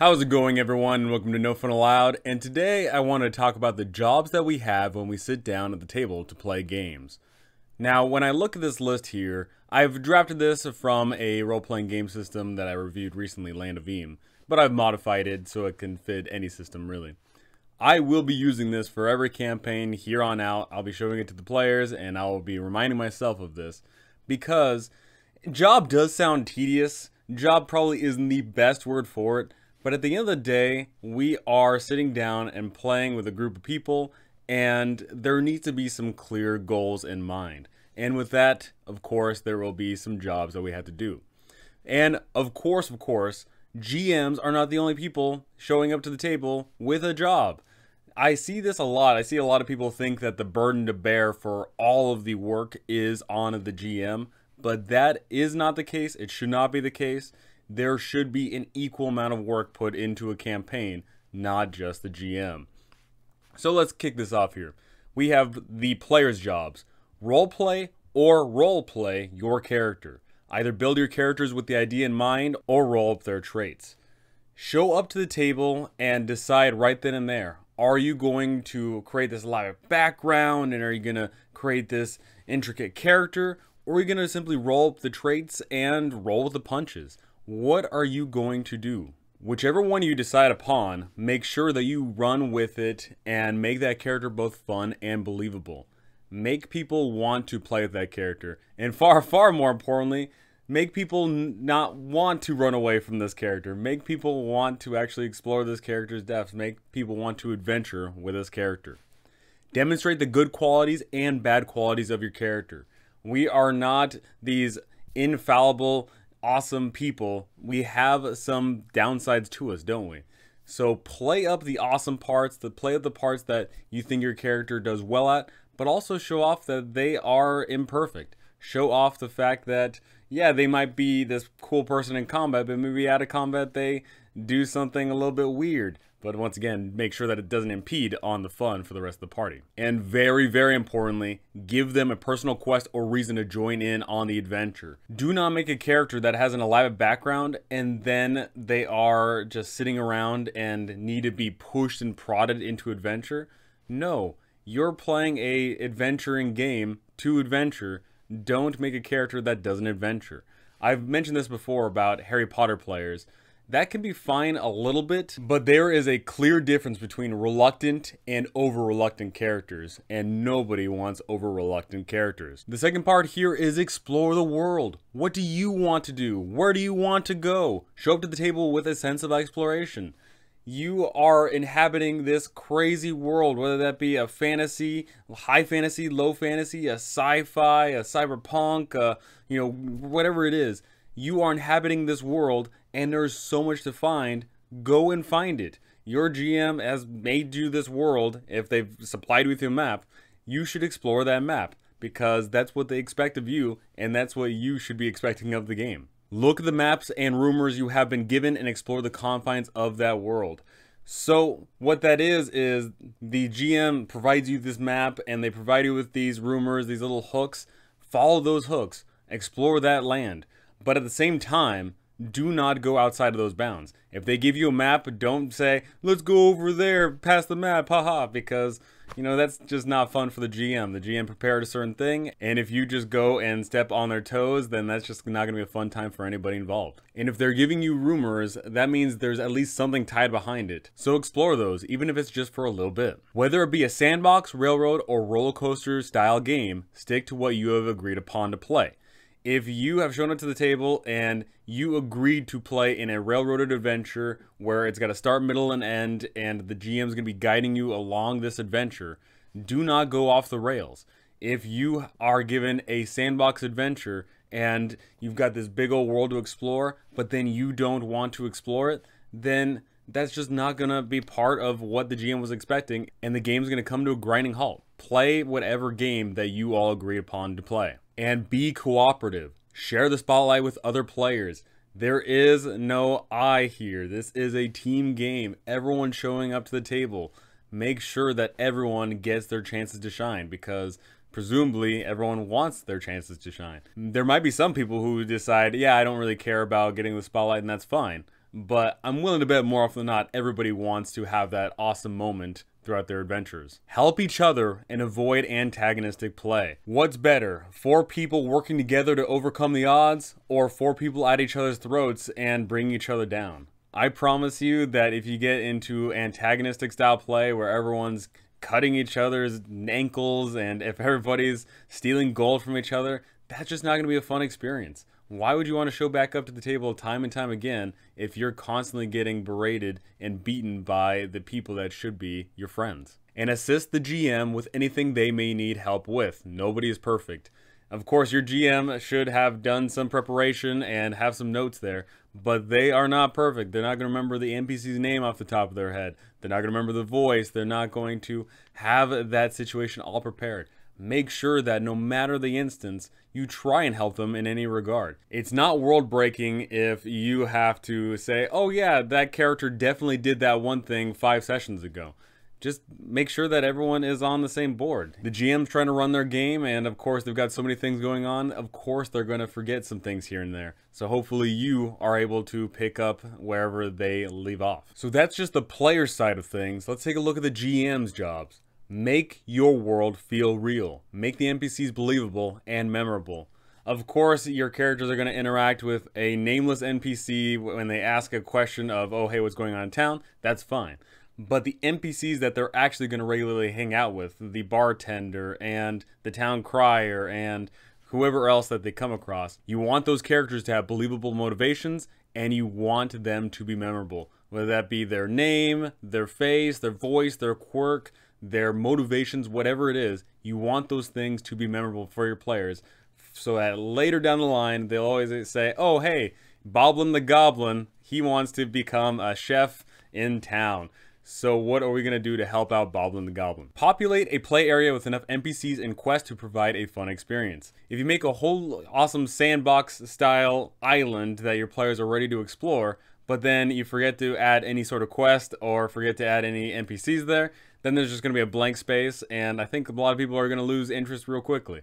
How's it going everyone? Welcome to No Fun Allowed and today I want to talk about the jobs that we have when we sit down at the table to play games. Now when I look at this list here, I've drafted this from a role-playing game system that I reviewed recently, Land of Eem, but I've modified it so it can fit any system really. I will be using this for every campaign here on out. I'll be showing it to the players and I will be reminding myself of this because job does sound tedious. Job probably isn't the best word for it, but at the end of the day, we are sitting down and playing with a group of people, and there needs to be some clear goals in mind. And with that, of course, there will be some jobs that we have to do. And of course, of course, GMs are not the only people showing up to the table with a job. I see this a lot. I see a lot of people think that the burden to bear for all of the work is on the GM, but that is not the case. It should not be the case there should be an equal amount of work put into a campaign, not just the GM. So let's kick this off here. We have the player's jobs. Roleplay or roleplay your character. Either build your characters with the idea in mind or roll up their traits. Show up to the table and decide right then and there. Are you going to create this live background and are you going to create this intricate character? Or are you going to simply roll up the traits and roll with the punches? What are you going to do? Whichever one you decide upon, make sure that you run with it and make that character both fun and believable. Make people want to play with that character. And far, far more importantly, make people not want to run away from this character. Make people want to actually explore this character's depths. Make people want to adventure with this character. Demonstrate the good qualities and bad qualities of your character. We are not these infallible awesome people, we have some downsides to us, don't we? So play up the awesome parts, the play up the parts that you think your character does well at, but also show off that they are imperfect. Show off the fact that yeah, they might be this cool person in combat, but maybe out of combat they do something a little bit weird. But once again, make sure that it doesn't impede on the fun for the rest of the party. And very, very importantly, give them a personal quest or reason to join in on the adventure. Do not make a character that has an elaborate background and then they are just sitting around and need to be pushed and prodded into adventure. No, you're playing a adventuring game to adventure. Don't make a character that doesn't adventure. I've mentioned this before about Harry Potter players that can be fine a little bit, but there is a clear difference between reluctant and over reluctant characters, and nobody wants over reluctant characters. The second part here is explore the world. What do you want to do? Where do you want to go? Show up to the table with a sense of exploration. You are inhabiting this crazy world, whether that be a fantasy, high fantasy, low fantasy, a sci-fi, a cyberpunk, uh, you know, whatever it is you are inhabiting this world and there's so much to find, go and find it. Your GM has made you this world. If they've supplied you with your map, you should explore that map because that's what they expect of you and that's what you should be expecting of the game. Look at the maps and rumors you have been given and explore the confines of that world. So what that is, is the GM provides you this map and they provide you with these rumors, these little hooks. Follow those hooks. Explore that land. But at the same time, do not go outside of those bounds. If they give you a map, don't say, let's go over there, past the map, haha, because, you know, that's just not fun for the GM. The GM prepared a certain thing, and if you just go and step on their toes, then that's just not going to be a fun time for anybody involved. And if they're giving you rumors, that means there's at least something tied behind it. So explore those, even if it's just for a little bit. Whether it be a sandbox, railroad, or roller coaster style game, stick to what you have agreed upon to play if you have shown up to the table and you agreed to play in a railroaded adventure where it's got a start, middle, and end, and the GM is going to be guiding you along this adventure, do not go off the rails. If you are given a sandbox adventure and you've got this big old world to explore, but then you don't want to explore it, then that's just not going to be part of what the GM was expecting, and the game's going to come to a grinding halt. Play whatever game that you all agree upon to play and be cooperative. Share the spotlight with other players. There is no I here. This is a team game. Everyone showing up to the table. Make sure that everyone gets their chances to shine because presumably everyone wants their chances to shine. There might be some people who decide, yeah, I don't really care about getting the spotlight and that's fine. But I'm willing to bet more often than not everybody wants to have that awesome moment throughout their adventures. Help each other and avoid antagonistic play. What's better, four people working together to overcome the odds, or four people at each other's throats and bring each other down? I promise you that if you get into antagonistic style play where everyone's cutting each other's ankles and if everybody's stealing gold from each other, that's just not going to be a fun experience. Why would you want to show back up to the table time and time again if you're constantly getting berated and beaten by the people that should be your friends? And assist the GM with anything they may need help with. Nobody is perfect. Of course, your GM should have done some preparation and have some notes there, but they are not perfect. They're not going to remember the NPC's name off the top of their head. They're not going to remember the voice. They're not going to have that situation all prepared make sure that no matter the instance, you try and help them in any regard. It's not world breaking if you have to say, oh yeah, that character definitely did that one thing five sessions ago. Just make sure that everyone is on the same board. The GM's trying to run their game, and of course, they've got so many things going on. Of course, they're going to forget some things here and there. So, hopefully, you are able to pick up wherever they leave off. So, that's just the player side of things. Let's take a look at the GM's jobs. Make your world feel real. Make the NPCs believable and memorable. Of course, your characters are going to interact with a nameless NPC when they ask a question of, oh, hey, what's going on in town? That's fine. But the NPCs that they're actually going to regularly hang out with, the bartender and the town crier and whoever else that they come across, you want those characters to have believable motivations and you want them to be memorable. Whether that be their name, their face, their voice, their quirk, their motivations, whatever it is, you want those things to be memorable for your players so that later down the line, they'll always say, oh, hey, Boblin the Goblin, he wants to become a chef in town. So what are we going to do to help out Boblin the Goblin? Populate a play area with enough NPCs and quests to provide a fun experience. If you make a whole awesome sandbox style island that your players are ready to explore, but then you forget to add any sort of quest or forget to add any NPCs there, then there's just going to be a blank space, and I think a lot of people are going to lose interest real quickly.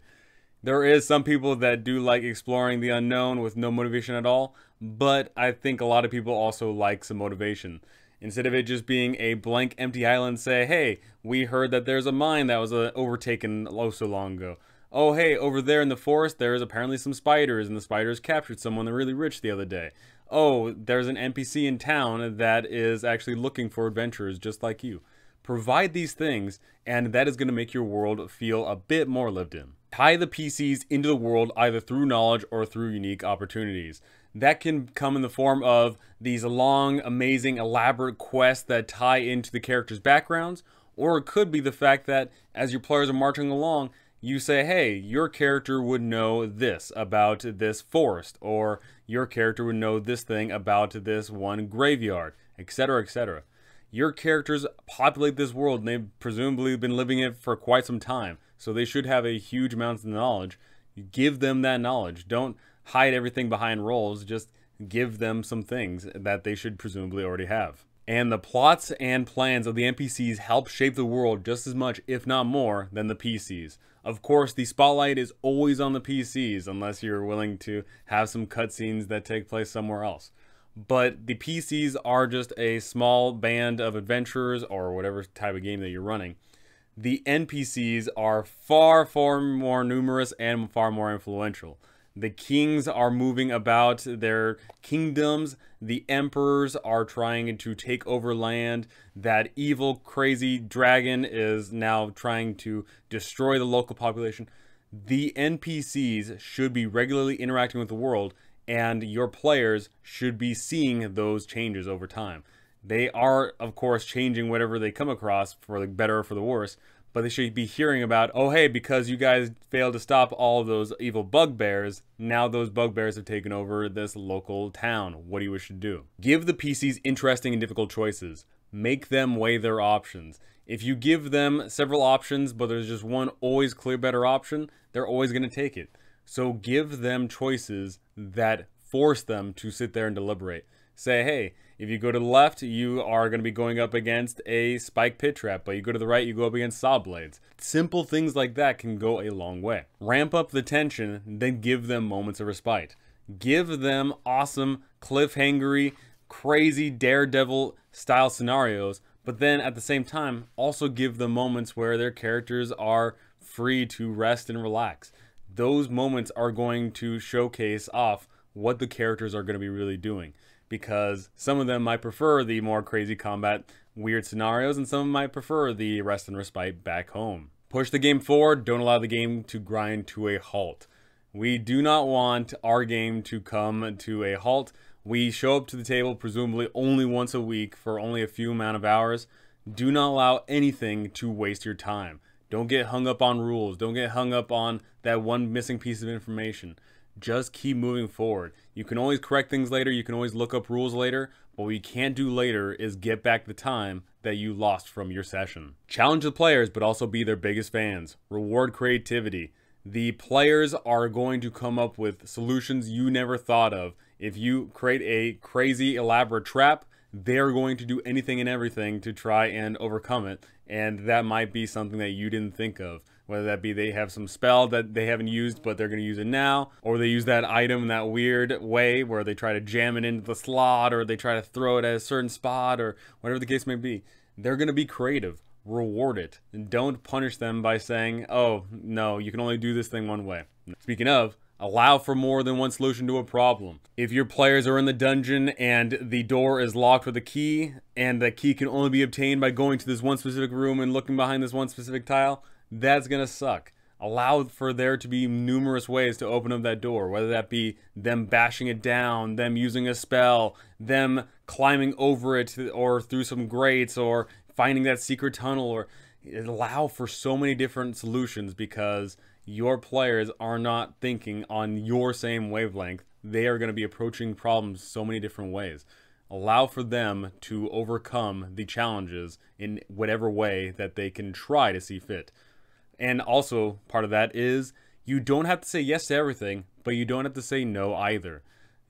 There is some people that do like exploring the unknown with no motivation at all, but I think a lot of people also like some motivation. Instead of it just being a blank empty island, say, hey, we heard that there's a mine that was uh, overtaken oh so long ago. Oh, hey, over there in the forest, there's apparently some spiders, and the spiders captured someone really rich the other day. Oh, there's an NPC in town that is actually looking for adventurers just like you. Provide these things, and that is going to make your world feel a bit more lived in. Tie the PCs into the world either through knowledge or through unique opportunities. That can come in the form of these long, amazing, elaborate quests that tie into the characters' backgrounds, or it could be the fact that as your players are marching along, you say, hey, your character would know this about this forest, or your character would know this thing about this one graveyard, etc., etc your characters populate this world and they've presumably been living it for quite some time. So they should have a huge amount of knowledge. Give them that knowledge. Don't hide everything behind rolls. Just give them some things that they should presumably already have. And the plots and plans of the NPCs help shape the world just as much, if not more, than the PCs. Of course, the spotlight is always on the PCs unless you're willing to have some cutscenes that take place somewhere else but the PCs are just a small band of adventurers or whatever type of game that you're running. The NPCs are far, far more numerous and far more influential. The kings are moving about their kingdoms. The emperors are trying to take over land. That evil, crazy dragon is now trying to destroy the local population. The NPCs should be regularly interacting with the world and your players should be seeing those changes over time. They are, of course, changing whatever they come across for the better or for the worse, but they should be hearing about, oh, hey, because you guys failed to stop all those evil bugbears, now those bugbears have taken over this local town. What do you wish to do? Give the PCs interesting and difficult choices. Make them weigh their options. If you give them several options, but there's just one always clear better option, they're always going to take it. So give them choices that force them to sit there and deliberate. Say, hey, if you go to the left, you are going to be going up against a spike pit trap, but you go to the right, you go up against saw blades. Simple things like that can go a long way. Ramp up the tension, then give them moments of respite. Give them awesome, cliffhangery, crazy daredevil style scenarios, but then at the same time also give them moments where their characters are free to rest and relax. Those moments are going to showcase off what the characters are going to be really doing because some of them might prefer the more crazy combat, weird scenarios, and some might prefer the rest and respite back home. Push the game forward, don't allow the game to grind to a halt. We do not want our game to come to a halt. We show up to the table presumably only once a week for only a few amount of hours. Do not allow anything to waste your time. Don't get hung up on rules. Don't get hung up on that one missing piece of information just keep moving forward. You can always correct things later, you can always look up rules later, but what you can't do later is get back the time that you lost from your session. Challenge the players, but also be their biggest fans. Reward creativity. The players are going to come up with solutions you never thought of. If you create a crazy elaborate trap, they're going to do anything and everything to try and overcome it, and that might be something that you didn't think of whether that be they have some spell that they haven't used but they're going to use it now or they use that item in that weird way where they try to jam it into the slot or they try to throw it at a certain spot or whatever the case may be. They're going to be creative. Reward it. And don't punish them by saying oh no you can only do this thing one way. Speaking of Allow for more than one solution to a problem. If your players are in the dungeon and the door is locked with a key, and the key can only be obtained by going to this one specific room and looking behind this one specific tile, that's to suck. Allow for there to be numerous ways to open up that door, whether that be them bashing it down, them using a spell, them climbing over it or through some grates, or finding that secret tunnel, or allow for so many different solutions because your players are not thinking on your same wavelength. They are going to be approaching problems so many different ways. Allow for them to overcome the challenges in whatever way that they can try to see fit. And also, part of that is you don't have to say yes to everything, but you don't have to say no either.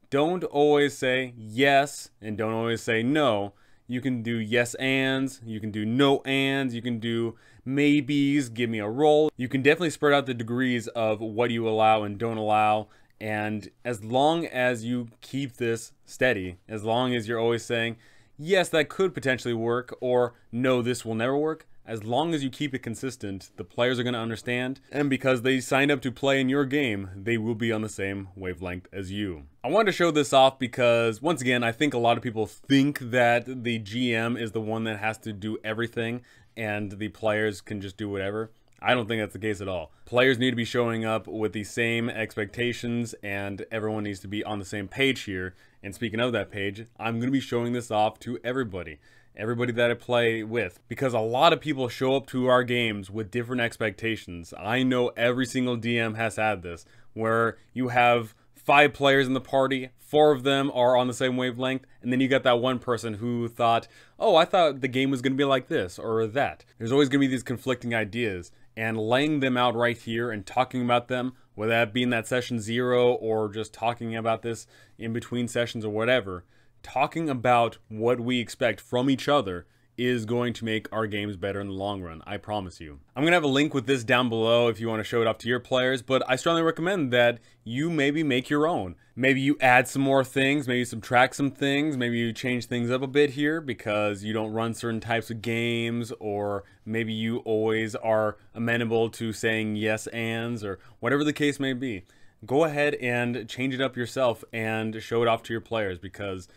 Don't always say yes and don't always say no. You can do yes ands, you can do no ands, you can do maybes, give me a roll. You can definitely spread out the degrees of what you allow and don't allow. And as long as you keep this steady, as long as you're always saying, yes, that could potentially work, or no, this will never work, as long as you keep it consistent, the players are going to understand, and because they signed up to play in your game, they will be on the same wavelength as you. I wanted to show this off because, once again, I think a lot of people think that the GM is the one that has to do everything, and the players can just do whatever. I don't think that's the case at all. Players need to be showing up with the same expectations, and everyone needs to be on the same page here. And speaking of that page, I'm going to be showing this off to everybody everybody that I play with because a lot of people show up to our games with different expectations. I know every single DM has had this where you have five players in the party, four of them are on the same wavelength, and then you got that one person who thought, oh, I thought the game was going to be like this or that. There's always going to be these conflicting ideas, and laying them out right here and talking about them, whether that be in that session zero or just talking about this in between sessions or whatever, talking about what we expect from each other is going to make our games better in the long run. I promise you. I'm going to have a link with this down below if you want to show it off to your players, but I strongly recommend that you maybe make your own. Maybe you add some more things, maybe subtract some things, maybe you change things up a bit here because you don't run certain types of games, or maybe you always are amenable to saying yes ands, or whatever the case may be. Go ahead and change it up yourself and show it off to your players because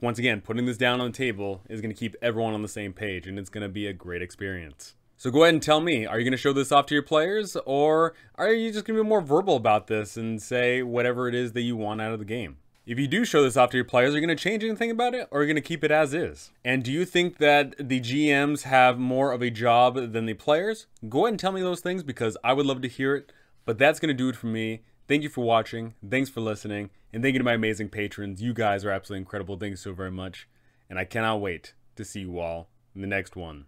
once again, putting this down on the table is going to keep everyone on the same page and it's going to be a great experience. So go ahead and tell me, are you going to show this off to your players or are you just going to be more verbal about this and say whatever it is that you want out of the game? If you do show this off to your players, are you going to change anything about it or are you going to keep it as is? And do you think that the GMs have more of a job than the players? Go ahead and tell me those things because I would love to hear it. But that's going to do it for me. Thank you for watching. Thanks for listening. And thank you to my amazing patrons. You guys are absolutely incredible. Thank you so very much. And I cannot wait to see you all in the next one.